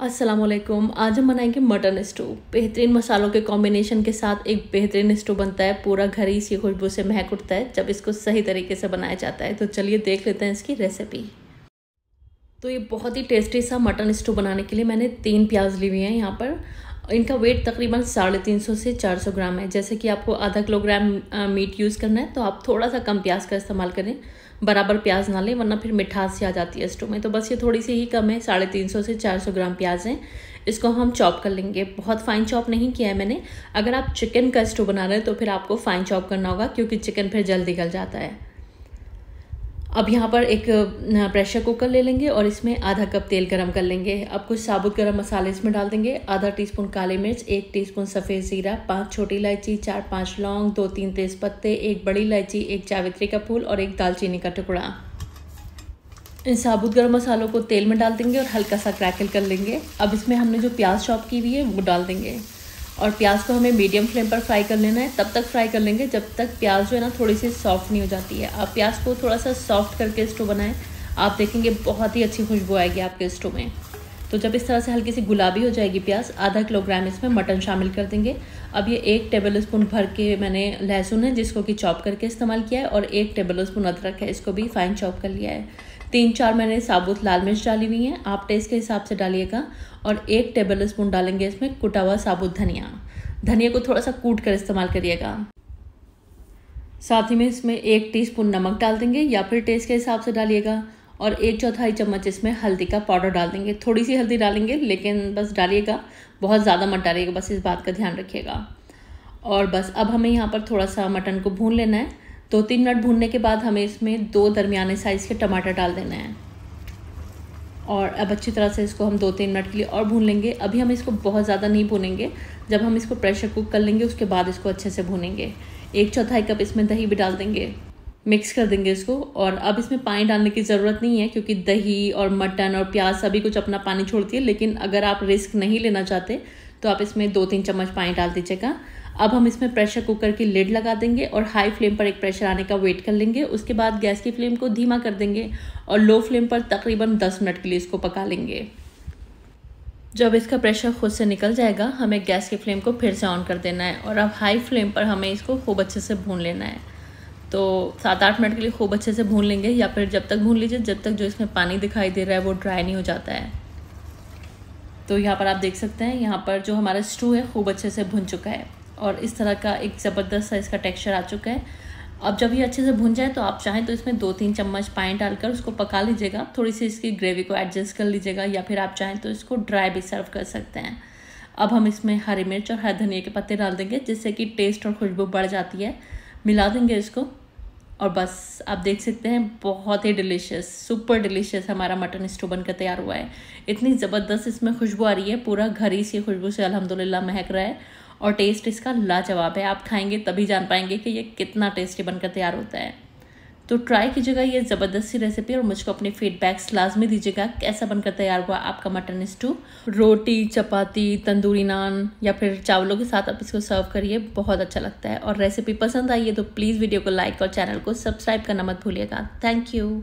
वालेकुम आज हम बनाएँगे मटन स्टू बेहतरीन मसालों के कॉम्बिनेशन के साथ एक बेहतरीन स्टू बनता है। पूरा घर ही इसकी खुशबू से महक उठता है, जब इसको सही तरीके से बनाया जाता है। तो चलिए देख लेते हैं इसकी रेसिपी तो ये बहुत ही टेस्टी सा मटन स्टू बनाने के लिए मैंने तीन प्याज ली हुई हैं यहाँ पर। इनका वेट तकरीबन साढ़े तीन सौ से चार सौ ग्राम है। जैसे कि आपको आधा किलोग्राम मीट यूज़ करना है तो आप थोड़ा सा कम प्याज का इस्तेमाल करें। बराबर प्याज ना लें, वरना फिर मिठास ही आ जाती है स्टोव में। तो बस ये थोड़ी सी ही कम है, साढ़े तीन सौ से चार सौ ग्राम प्याज हैं। इसको हम चॉप कर लेंगे। बहुत फाइन चॉप नहीं किया है मैंने। अगर आप चिकन का स्टोव बना रहे हैं तो फिर आपको फाइन चॉप करना होगा, क्योंकि चिकन फिर जल्दी गल जाता है। अब यहाँ पर एक प्रेशर कुकर ले लेंगे और इसमें आधा कप तेल गरम कर लेंगे। अब कुछ साबुत गरम मसाले इसमें डाल देंगे। आधा टीस्पून काली मिर्च, एक टीस्पून सफ़ेद ज़ीरा, पाँच छोटी इलायची, चार पाँच लौंग, दो तीन तेज़ पत्ते एक बड़ी इलायची, एक जावित्री का फूल और एक दालचीनी का टुकड़ा। इन साबुत गर्म मसालों को तेल में डाल देंगे और हल्का सा क्रैकल कर लेंगे। अब इसमें हमने जो प्याज चॉप की हुई है, वो डाल देंगे। और प्याज को हमें मीडियम फ्लेम पर फ्राई कर लेना है। तब तक फ्राई कर लेंगे जब तक प्याज जो है ना थोड़ी सी सॉफ्ट नहीं हो जाती है। आप प्याज को थोड़ा सा सॉफ्ट करके स्टोव बनाएँ। आप देखेंगे बहुत ही अच्छी खुशबू आएगी आपके स्टोव में। तो जब इस तरह से हल्की सी गुलाबी हो जाएगी प्याज, आधा किलोग्राम इसमें मटन शामिल कर देंगे। अब ये एक टेबल स्पून भर के मैंने लहसुन है, जिसको कि चॉप करके इस्तेमाल किया है और एक टेबल स्पून अदरक है, इसको भी फाइन चॉप कर लिया है। तीन चार मैंने साबुत लाल मिर्च डाली हुई हैं। आप टेस्ट के हिसाब से डालिएगा और एक टेबल स्पून डालेंगे इसमें कुटा हुआ साबुत धनिया। धनिया को थोड़ा सा कूट कर इस्तेमाल करिएगा। साथ ही में इसमें एक टीस्पून नमक डाल देंगे या फिर टेस्ट के हिसाब से डालिएगा और एक चौथाई चम्मच इसमें हल्दी का पाउडर डाल देंगे। थोड़ी सी हल्दी डालेंगे, लेकिन बस डालिएगा। बहुत ज़्यादा मत डालिएगा, बस इस बात का ध्यान रखिएगा। और बस अब हमें यहाँ पर थोड़ा सा मटन को भून लेना है। दो तीन मिनट भूनने के बाद हमें इसमें दो दरमियाने साइज़ के टमाटर डाल देना है। और अब अच्छी तरह से इसको हम दो तीन मिनट के लिए और भून लेंगे। अभी हम इसको बहुत ज़्यादा नहीं भूनेंगे। जब हम इसको प्रेशर कुक कर लेंगे, उसके बाद इसको अच्छे से भूनेंगे। एक चौथाई कप इसमें दही भी डाल देंगे। मिक्स कर देंगे इसको। और अब इसमें पानी डालने की ज़रूरत नहीं है, क्योंकि दही और मटन और प्याज सभी कुछ अपना पानी छोड़ती है। लेकिन अगर आप रिस्क नहीं लेना चाहते तो आप इसमें दो तीन चम्मच पानी डाल दीजिएगा। अब हम इसमें प्रेशर कुकर की लिड लगा देंगे और हाई फ्लेम पर एक प्रेशर आने का वेट कर लेंगे। उसके बाद गैस की फ्लेम को धीमा कर देंगे और लो फ्लेम पर तकरीबन दस मिनट के लिए इसको पका लेंगे। जब इसका प्रेशर खुद से निकल जाएगा, हमें गैस की फ्लेम को फिर से ऑन कर देना है और अब हाई फ्लेम पर हमें इसको खूब अच्छे से भून लेना है। तो सात आठ मिनट के लिए खूब अच्छे से भून लेंगे या फिर जब तक भून लीजिए, जब तक जो इसमें पानी दिखाई दे रहा है वो ड्राई नहीं हो जाता है। तो यहाँ पर आप देख सकते हैं, यहाँ पर जो हमारा स्टू है, खूब अच्छे से भुन चुका है। और इस तरह का एक ज़बरदस्त सा इसका टेक्सचर आ चुका है। अब जब ये अच्छे से भुन जाए तो आप चाहें तो इसमें दो तीन चम्मच पानी डालकर उसको पका लीजिएगा। थोड़ी सी इसकी ग्रेवी को एडजस्ट कर लीजिएगा, या फिर आप चाहें तो इसको ड्राई भी सर्व कर सकते हैं। अब हम इसमें हरी मिर्च और हरे धनिया के पत्ते डाल देंगे, जिससे कि टेस्ट और खुशबू बढ़ जाती है। मिला देंगे इसको। और बस आप देख सकते हैं, बहुत ही डिलीशियस सुपर डिलीशियस हमारा मटन स्टू बनकर तैयार हुआ है। इतनी ज़बरदस्त इसमें खुशबू आ रही है, पूरा घर ही सी खुशबू से अलहमदिल्ला महक रहा है और टेस्ट इसका लाजवाब है। आप खाएँगे तभी जान पाएँगे कि ये कितना टेस्टी बनकर तैयार होता है। तो ट्राई कीजिएगा ये ज़बरदस्ती रेसिपी और मुझको अपने फीडबैक्स लाजमी दीजिएगा। कैसा बनकर तैयार हुआ आपका मटन स्टू रोटी, चपाती, तंदूरी नान या फिर चावलों के साथ आप इसको सर्व करिए, बहुत अच्छा लगता है। और रेसिपी पसंद आई है तो प्लीज़ वीडियो को लाइक और चैनल को सब्सक्राइब करना मत भूलिएगा। Thank you